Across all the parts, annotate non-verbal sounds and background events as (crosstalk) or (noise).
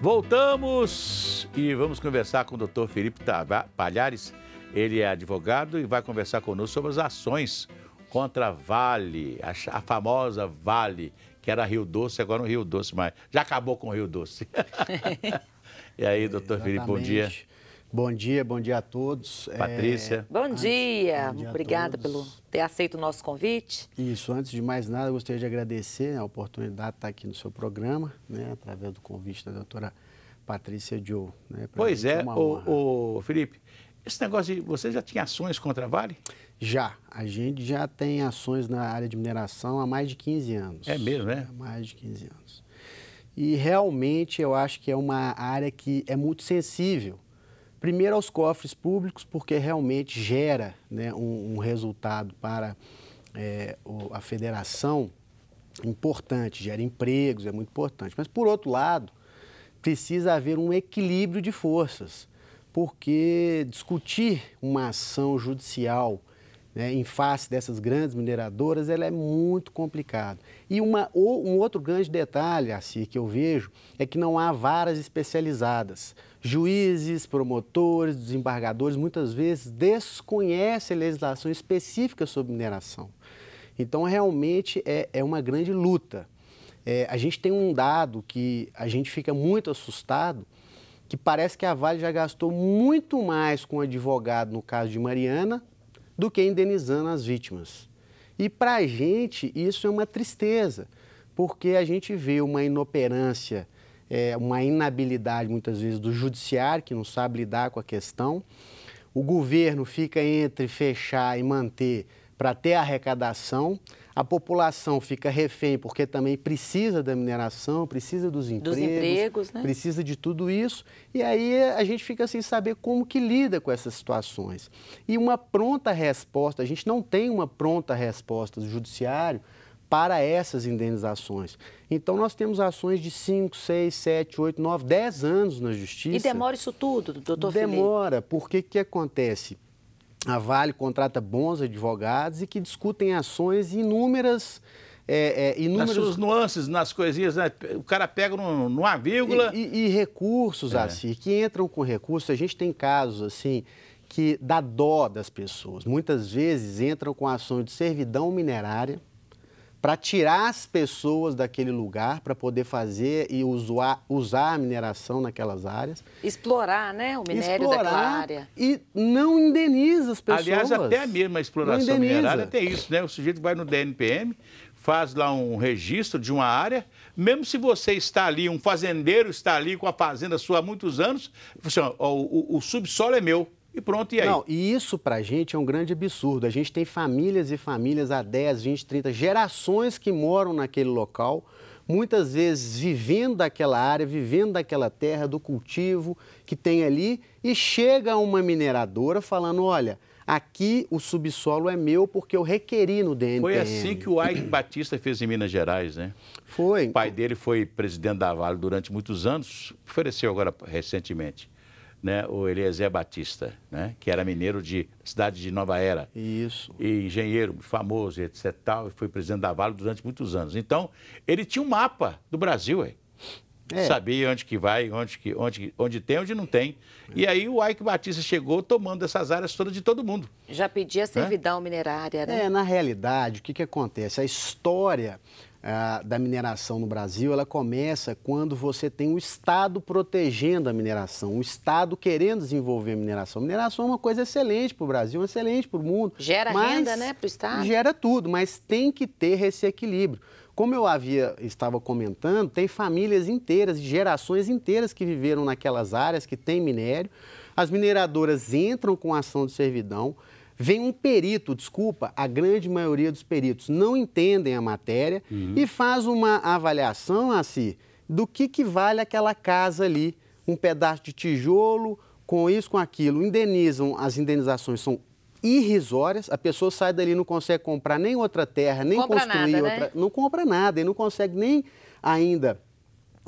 Voltamos e vamos conversar com o doutor Felipe Palhares. Ele é advogado e vai conversar conosco sobre as ações contra a Vale, a, famosa Vale, que era Rio Doce, agora não Rio Doce mais. Já acabou com o Rio Doce. (laughs) e aí, doutor Felipe, bom dia. Bom dia, bom dia a todos. Patrícia. É... Bom dia, bom dia obrigada pelo ter aceito o nosso convite. Isso, antes de mais nada, eu gostaria de agradecer a oportunidade de estar aqui no seu programa, né, através do convite da doutora Patrícia Joe. Né, pois é, o, o, Felipe, esse negócio de. Você já tinha ações contra a Vale? Já. A gente já tem ações na área de mineração há mais de 15 anos. É mesmo, né? Há mais de 15 anos. E realmente eu acho que é uma área que é muito sensível Primeiro aos cofres públicos, porque realmente gera né, um, um, resultado para é, o, a federação importante, gera empregos, é muito importante. Mas, por outro lado, precisa haver um equilíbrio de forças, porque discutir uma ação judicial né, em face dessas grandes mineradoras, ela é muito complicado. E uma, um outro grande detalhe, assim, que eu vejo, é que não há varas especializadas. Juízes, promotores, desembargadores, muitas vezes desconhecem a legislação específica sobre mineração. Então, realmente, é, é uma grande luta. É, a gente tem um dado que a gente fica muito assustado, que parece que a Vale já gastou muito mais com advogado no caso de Mariana do que indenizando as vítimas. E para a gente isso é uma tristeza, porque a gente vê uma inoperância é, uma inabilidade, muitas vezes, do judiciário, que não sabe lidar com a questão. O governo fica entre fechar e manter para ter arrecadação. A população fica refém porque também precisa da mineração, precisa dos empregos, dos empregos né? precisa de tudo isso. E aí a gente fica sem saber como que lida com essas situações. E uma pronta resposta, a gente não tem uma pronta resposta do judiciário para essas indenizações. Então, nós temos ações de 5, 6, 7, 8, 9, 10 anos na justiça. E demora isso tudo, doutor Demora, Felipe? porque o que acontece? A Vale contrata bons advogados e que discutem ações inúmeras. É, é, inúmeros... Nas suas nuances, nas coisinhas, né? o cara pega num, numa vírgula. E, e, e recursos, é. assim, que entram com recursos. A gente tem casos, assim, que dá dó das pessoas. Muitas vezes entram com ações de servidão minerária para tirar as pessoas daquele lugar para poder fazer e usar, usar a mineração naquelas áreas. Explorar, né, o minério Explorar daquela área. E não indeniza as pessoas. Aliás, até a mesma exploração minerária tem isso, né? O sujeito vai no DNPM, faz lá um registro de uma área, mesmo se você está ali, um fazendeiro está ali com a fazenda sua há muitos anos, assim, ó, o, o subsolo é meu. E pronto, e aí? Não, e isso para a gente é um grande absurdo. A gente tem famílias e famílias há 10, 20, 30 gerações que moram naquele local, muitas vezes vivendo daquela área, vivendo daquela terra, do cultivo que tem ali, e chega uma mineradora falando: olha. Aqui o subsolo é meu porque eu requeri no DNPM. Foi assim que o Ike Batista fez em Minas Gerais, né? Foi. O pai dele foi presidente da Vale durante muitos anos, ofereceu agora recentemente né, o Eliezer Batista, né, que era mineiro de cidade de Nova Era. Isso. E engenheiro famoso, etc. Tal, e foi presidente da Vale durante muitos anos. Então, ele tinha um mapa do Brasil, aí. É. Sabia onde que vai, onde, que, onde, onde tem, onde não tem. E aí o Ike Batista chegou tomando essas áreas todas de todo mundo. Já pedia servidão é? minerária, né? É, na realidade, o que, que acontece? A história ah, da mineração no Brasil, ela começa quando você tem o Estado protegendo a mineração, o Estado querendo desenvolver a mineração. A mineração é uma coisa excelente para o Brasil, excelente para o mundo. Gera renda, né, para o Estado? Gera tudo, mas tem que ter esse equilíbrio. Como eu havia estava comentando, tem famílias inteiras, gerações inteiras que viveram naquelas áreas que tem minério. As mineradoras entram com ação de servidão, Vem um perito, desculpa, a grande maioria dos peritos não entendem a matéria uhum. e faz uma avaliação, assim, do que, que vale aquela casa ali. Um pedaço de tijolo, com isso, com aquilo. Indenizam, as indenizações são irrisórias, a pessoa sai dali não consegue comprar nem outra terra, nem compra construir nada, outra. Né? Não compra nada, e não consegue nem ainda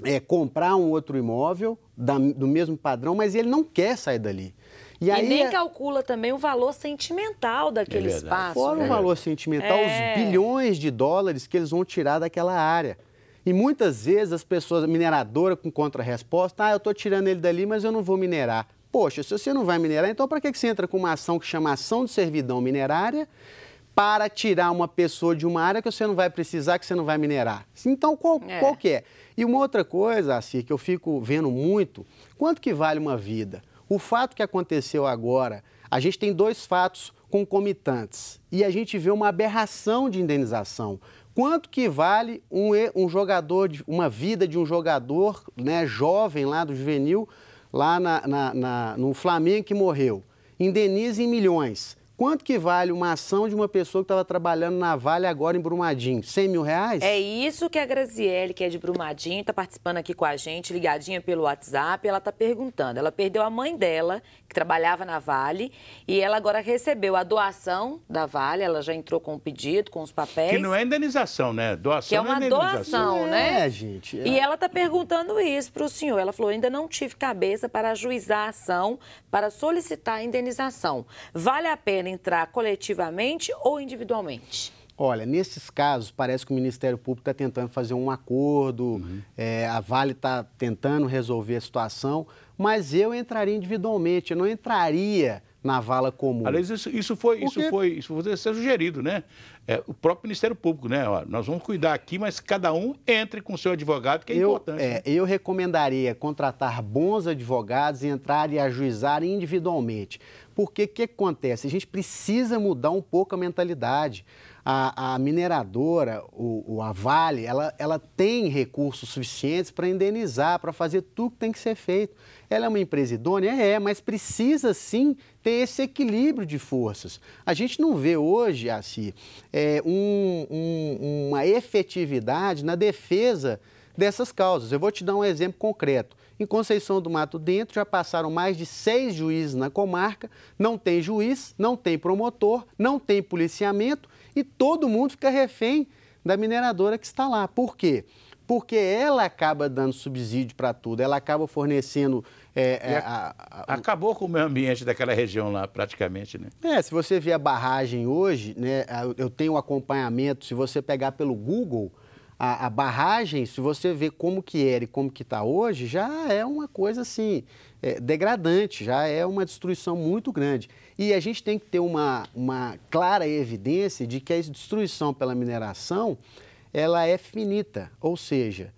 é, comprar um outro imóvel da, do mesmo padrão, mas ele não quer sair dali. E, e nem é... calcula também o valor sentimental daquele é espaço. Fora né? o valor sentimental, é... os bilhões de dólares que eles vão tirar daquela área. E muitas vezes as pessoas, mineradora com contra-resposta, ah, eu estou tirando ele dali, mas eu não vou minerar. Poxa, se você não vai minerar, então para que você entra com uma ação que chama ação de servidão minerária para tirar uma pessoa de uma área que você não vai precisar, que você não vai minerar? Então, qual, é. qual que é? E uma outra coisa, assim, que eu fico vendo muito, quanto que vale uma vida? O fato que aconteceu agora, a gente tem dois fatos concomitantes e a gente vê uma aberração de indenização. Quanto que vale um, um jogador, uma vida de um jogador né, jovem lá do juvenil, lá na, na, na, no Flamengo que morreu? Indeniza em milhões. Quanto que vale uma ação de uma pessoa que estava trabalhando na Vale agora em Brumadinho? 100 mil reais? É isso que a Graziele, que é de Brumadinho, está participando aqui com a gente, ligadinha pelo WhatsApp. Ela está perguntando. Ela perdeu a mãe dela, que trabalhava na Vale, e ela agora recebeu a doação da Vale. Ela já entrou com o pedido, com os papéis. Que não é indenização, né? Doação que é uma é doação, né? É, gente. É. E ela está perguntando isso para o senhor. Ela falou: ainda não tive cabeça para ajuizar a ação, para solicitar a indenização. Vale a pena entrar coletivamente ou individualmente? Olha, nesses casos, parece que o Ministério Público está tentando fazer um acordo, uhum. é, a Vale está tentando resolver a situação, mas eu entraria individualmente, eu não entraria na vala comum. Aliás, isso, isso foi, Porque... isso foi, isso foi sugerido, né? É, o próprio Ministério Público, né? Ó, nós vamos cuidar aqui, mas cada um entre com o seu advogado, que é eu, importante. É? Eu recomendaria contratar bons advogados e entrar e ajuizar individualmente. Porque o que acontece? A gente precisa mudar um pouco a mentalidade a, a mineradora, o, o, a Vale, ela, ela tem recursos suficientes para indenizar, para fazer tudo que tem que ser feito. Ela é uma empresa idônea? É, mas precisa sim ter esse equilíbrio de forças. A gente não vê hoje, assim, é, um, um, uma efetividade na defesa dessas causas. Eu vou te dar um exemplo concreto. Em Conceição do Mato Dentro já passaram mais de seis juízes na comarca, não tem juiz, não tem promotor, não tem policiamento e todo mundo fica refém da mineradora que está lá. Por quê? Porque ela acaba dando subsídio para tudo, ela acaba fornecendo. É, é, a, a, acabou com o meio ambiente daquela região lá, praticamente, né? É, se você ver a barragem hoje, né, eu tenho acompanhamento, se você pegar pelo Google, a, a, barragem, se você vê como que era e como que está hoje, já é uma coisa assim, é, degradante, já é uma destruição muito grande. E a gente tem que ter uma, uma clara evidência de que a destruição pela mineração, ela é finita, ou seja,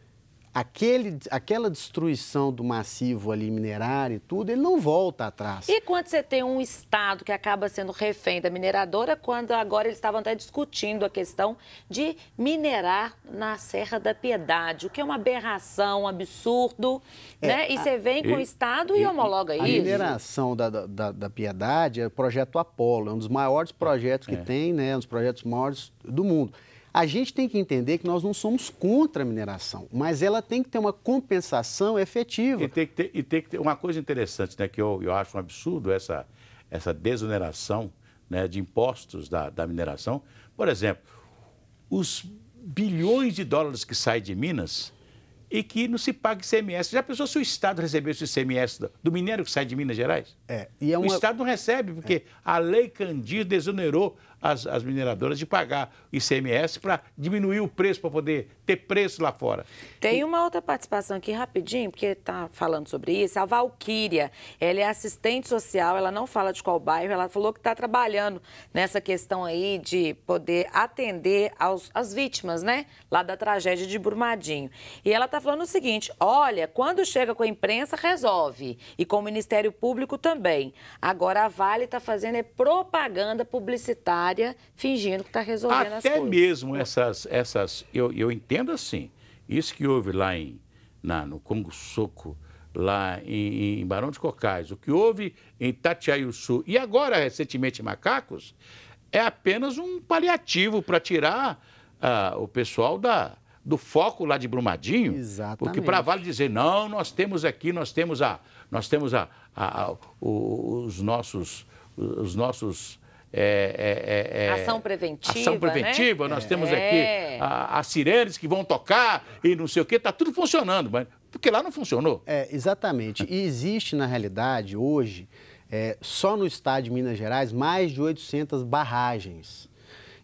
aquele, aquela destruição do massivo ali minerário e tudo, ele não volta atrás. E quando você tem um Estado que acaba sendo refém da mineradora, quando agora eles estavam até discutindo a questão de minerar na Serra da Piedade, o que é uma aberração, um absurdo, é, né? E a, você vem com o Estado e, e homologa a isso. A mineração da, da, da, Piedade é o projeto Apolo, é um dos maiores projetos que é. tem, né? Um dos projetos maiores do mundo. A gente tem que entender que nós não somos contra a mineração, mas ela tem que ter uma compensação efetiva. E tem que ter, e tem que ter uma coisa interessante, né, que eu, eu acho um absurdo, essa, essa desoneração né, de impostos da, da mineração. Por exemplo, os bilhões de dólares que saem de Minas e que não se paga ICMS. Já pensou se o Estado recebesse o ICMS do, do minério que sai de Minas Gerais? É, é uma... O Estado não recebe, porque é. a lei Candir desonerou as, as mineradoras de pagar ICMS para diminuir o preço, para poder ter preço lá fora. Tem uma outra participação aqui rapidinho, porque está falando sobre isso. A Valquíria, ela é assistente social, ela não fala de qual bairro, ela falou que está trabalhando nessa questão aí de poder atender aos, as vítimas, né? Lá da tragédia de Brumadinho. E ela está falando o seguinte: olha, quando chega com a imprensa, resolve. E com o Ministério Público também. Agora a Vale está fazendo é propaganda publicitária fingindo que está resolvendo Até as coisas. Até mesmo essas, essas eu, eu entendo assim, isso que houve lá em, na, no Congo Soco, lá em, em, Barão de Cocais, o que houve em Tatiaiuçu e agora recentemente em Macacos, é apenas um paliativo para tirar uh, o pessoal da, do foco lá de Brumadinho. Exatamente. Porque para Vale dizer, não, nós temos aqui, nós temos a, nós temos a, a, a os nossos, os nossos é, é, é, é, ação preventiva. Ação preventiva, né? nós temos aqui as sirenes que vão tocar e não sei o quê, está tudo funcionando, mas porque lá não funcionou. É, exatamente. E existe, na realidade, hoje, só no estado de Minas Gerais, mais de 800 barragens.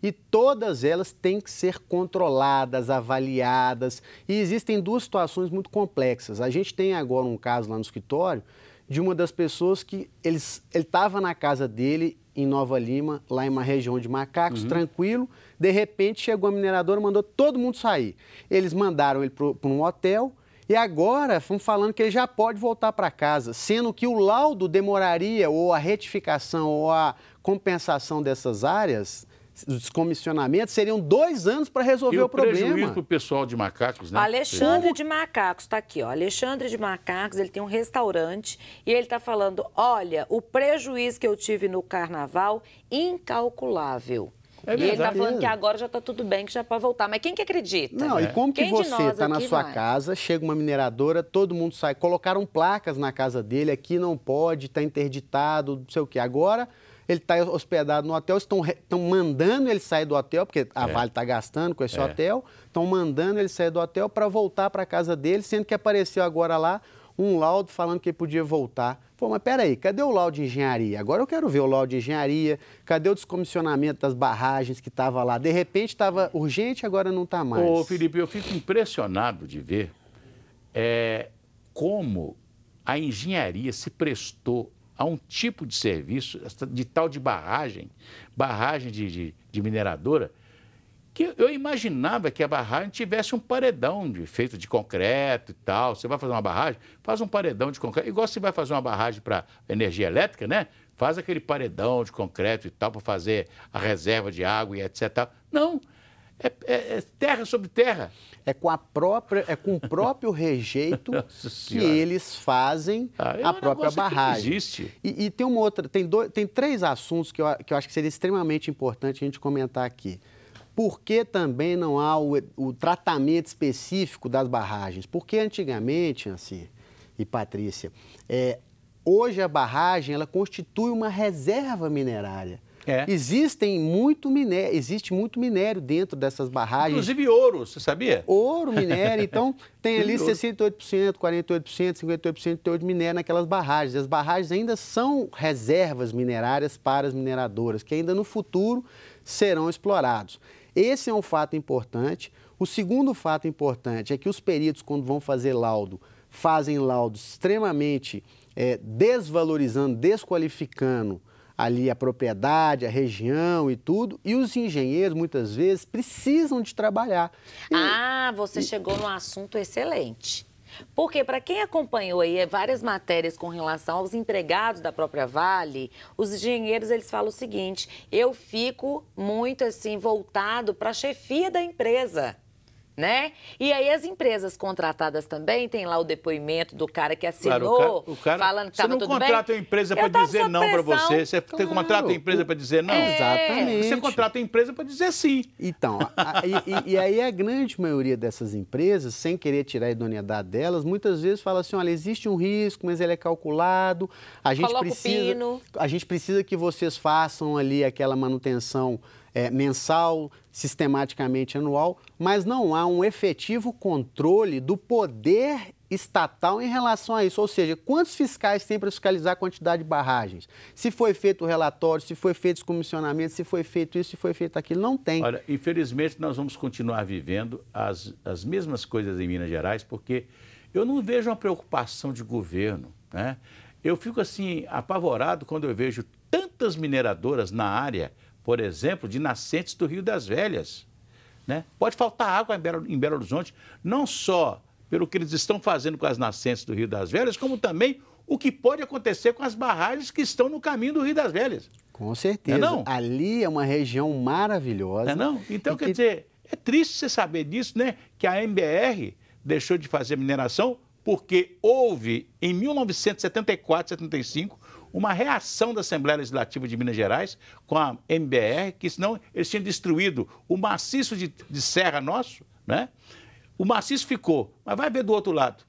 E todas elas têm que ser controladas, avaliadas. E existem duas situações muito complexas. A gente tem agora um caso lá no escritório de uma das pessoas que eles, ele estava na casa dele em Nova Lima, lá em uma região de macacos, uhum. tranquilo. De repente chegou a mineradora, mandou todo mundo sair. Eles mandaram ele para um hotel e agora estão falando que ele já pode voltar para casa, sendo que o laudo demoraria, ou a retificação, ou a compensação dessas áreas os descomissionamentos seriam dois anos para resolver e o, o problema. prejuízo para o pessoal de Macacos, né? Alexandre de Macacos está aqui, ó. Alexandre de Macacos, ele tem um restaurante e ele está falando, olha, o prejuízo que eu tive no carnaval, incalculável. É e ele está falando que agora já está tudo bem, que já pode voltar. Mas quem que acredita? Não, é. e como que quem você está na sua vai? casa, chega uma mineradora, todo mundo sai, colocaram placas na casa dele, aqui não pode, está interditado, não sei o quê. Agora ele está hospedado no hotel, estão, estão mandando ele sair do hotel, porque a é. Vale está gastando com esse é. hotel, estão mandando ele sair do hotel para voltar para a casa dele, sendo que apareceu agora lá um laudo falando que ele podia voltar. Pô, mas peraí, cadê o laudo de engenharia? Agora eu quero ver o laudo de engenharia, cadê o descomissionamento das barragens que estava lá? De repente estava urgente, agora não está mais. Ô, Felipe, eu fico impressionado de ver é, como a engenharia se prestou a um tipo de serviço, de tal de barragem, barragem de, de, de mineradora, que eu imaginava que a barragem tivesse um paredão de, feito de concreto e tal. Você vai fazer uma barragem, faz um paredão de concreto. Igual você vai fazer uma barragem para energia elétrica, né? Faz aquele paredão de concreto e tal para fazer a reserva de água e etc. Não, é, é, é, terra sobre terra. É com a própria, é com o próprio rejeito (laughs) que eles fazem ah, é a própria barragem. existe. E, e, tem uma outra, tem, dois, tem três assuntos que eu, que eu acho que seria extremamente importante a gente comentar aqui. Por que também não há o, o tratamento específico das barragens? Porque antigamente, assim, e Patrícia, é, hoje a barragem ela constitui uma reserva minerária. É. Existem muito minério, existe muito minério dentro dessas barragens. Inclusive ouro, você sabia? Ouro, minério. Então, (laughs) tem ali 68%, 48%, 58% de teor de minério naquelas barragens. As barragens ainda são reservas minerárias para as mineradoras, que ainda no futuro serão explorados. Esse é um fato importante. O segundo fato importante é que os peritos, quando vão fazer laudo, fazem laudos extremamente é, desvalorizando, desqualificando ali a propriedade, a região e tudo, e os engenheiros muitas vezes precisam de trabalhar. E, ah, você e... chegou num assunto excelente. Porque para quem acompanhou aí várias matérias com relação aos empregados da própria Vale, os engenheiros eles falam o seguinte: eu fico muito assim voltado para a chefia da empresa né? E aí as empresas contratadas também tem lá o depoimento do cara que assinou, claro, o cara, o cara, falando que estava tudo bem. Você não contrata a empresa para dizer não para você, você claro. contrata a empresa para dizer não? É. Exatamente. Você contrata a empresa para dizer sim. Então, a, e, e, aí a grande maioria dessas empresas, sem querer tirar a idoneidade delas, muitas vezes fala assim, olha, existe um risco, mas ele é calculado, a gente Coloca precisa, a gente precisa que vocês façam ali aquela manutenção é, mensal, sistematicamente anual, mas não há um efetivo controle do poder estatal em relação a isso. Ou seja, quantos fiscais tem para fiscalizar a quantidade de barragens? Se foi feito o relatório, se foi feito os comissionamentos, se foi feito isso, se foi feito aquilo, não tem. Olha, infelizmente nós vamos continuar vivendo as, as mesmas coisas em Minas Gerais, porque eu não vejo uma preocupação de governo, né? Eu fico assim apavorado quando eu vejo tantas mineradoras na área por exemplo, de nascentes do Rio das Velhas. Né? Pode faltar água em Belo, em Belo Horizonte, não só pelo que eles estão fazendo com as nascentes do Rio das Velhas, como também o que pode acontecer com as barragens que estão no caminho do Rio das Velhas. Com certeza. É não? Ali é uma região maravilhosa. É não? Então, quer que... dizer, é triste você saber disso, né? Que a MBR deixou de fazer mineração porque houve, em 1974, 75, uma reação da Assembleia Legislativa de Minas Gerais com a MBR, que senão eles tinham destruído o maciço de, de serra nosso, né? O maciço ficou, mas vai ver do outro lado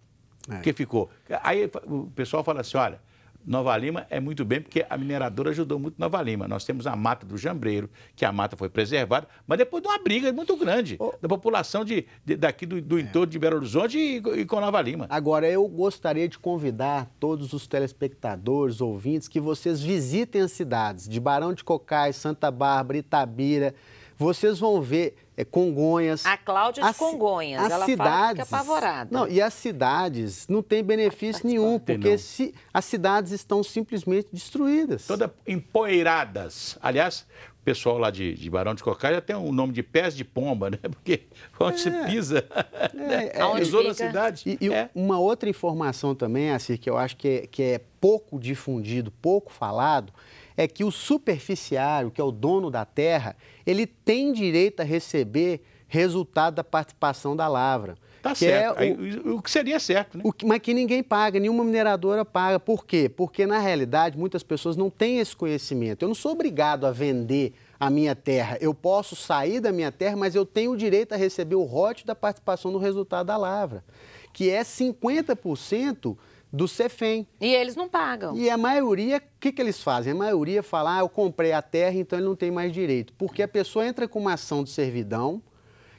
é. que ficou. Aí o pessoal fala assim, olha, Nova Lima é muito bem, porque a mineradora ajudou muito Nova Lima. Nós temos a mata do Jambreiro, que a mata foi preservada, mas depois de uma briga muito grande oh. da população de, de daqui do, do é. entorno de Belo Horizonte e, e, com Nova Lima. Agora, eu gostaria de convidar todos os telespectadores, ouvintes, que vocês visitem as cidades de Barão de Cocais, Santa Bárbara, Itabira. vocês vão ver é, Congonhas. A Cláudia de Congonhas, as ela cidades, fala que fica apavorada. Não, e as cidades não têm benefício nenhum, porque se, as cidades estão simplesmente destruídas. Todas empoeiradas. Aliás, o pessoal lá de, de Barão de Cocai já tem um nome de pés de pomba, né? (laughs) Porque onde é, se pisa, é, né? é, é, na cidade. E, e é. uma outra informação também, assim, que eu acho que é, que é pouco difundido, pouco falado, é que o superficiário, que é o dono da terra, ele tem direito a receber resultado da participação da lavra. Tá certo. É o, o, que seria certo, né? O, mas que ninguém paga, nenhuma mineradora paga. Por quê? Porque, na realidade, muitas pessoas não têm esse conhecimento. Eu não sou obrigado a vender a minha terra. Eu posso sair da minha terra, mas eu tenho o direito a receber o rote da participação no resultado da lavra, que é 50% do CEFEM. E eles não pagam. E a maioria, o que, que eles fazem? A maioria fala, ah, eu comprei a terra, então ele não tem mais direito. Porque a pessoa entra com uma ação de servidão,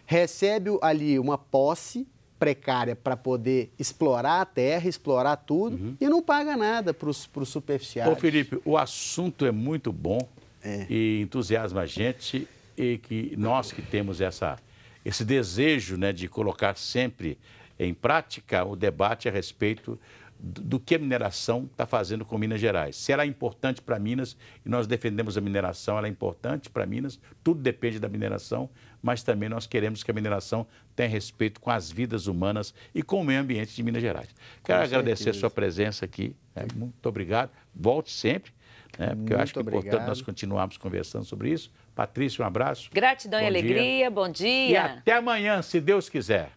recebe ali uma posse precária para poder explorar a terra, explorar tudo, uhum. e não paga nada para os superficiais. Ô Felipe, o assunto é muito bom é. e entusiasma a gente, e que nós que temos essa, esse desejo né, de colocar sempre em prática o debate a respeito do que a mineração está fazendo com Minas Gerais. Se ela é importante para Minas, e nós defendemos a mineração, ela é importante para Minas, tudo depende da mineração, mas também nós queremos que a mineração tenha respeito com as vidas humanas e com o meio ambiente de Minas Gerais. Quero com agradecer certeza. a sua presença aqui, né? muito obrigado, volte sempre, né? porque muito eu acho que é importante nós continuarmos conversando sobre isso. Patrícia, um abraço. Gratidão bom e alegria, bom dia. E até amanhã, se Deus quiser.